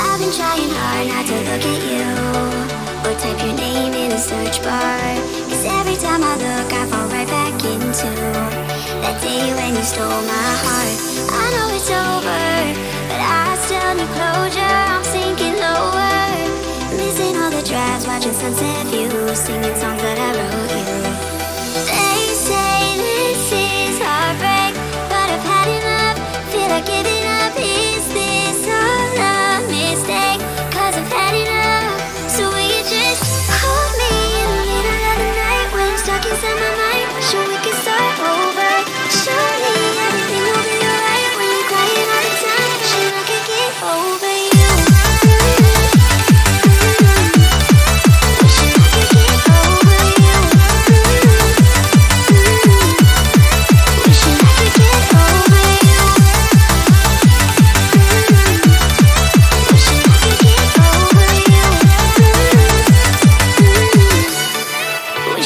I've been trying hard not to look at you Or type your name in the search bar. Cause every time I look I fall right back into That day when you stole my heart. I know it's over But I still need closure. I'm sinking lower Missing all the drives Watching sunset views Singing songs that I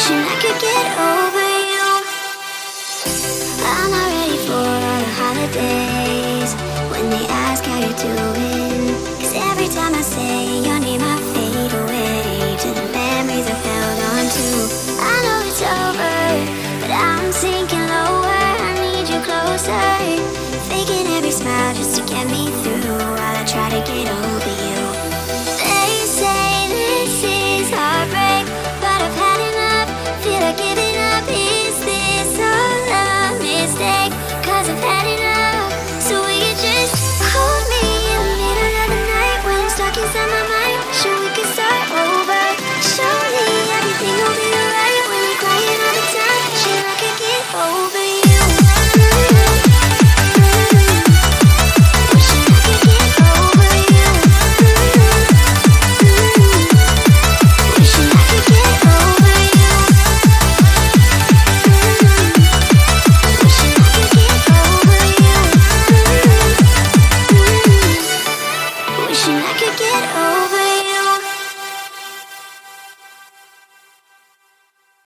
I could get over you. I'm not ready for the holidays. When they ask how you're every time I say your name I fade away To the memories I've held on to. I know it's over But I'm sinking lower. I need you closer. Faking every smile just to get me through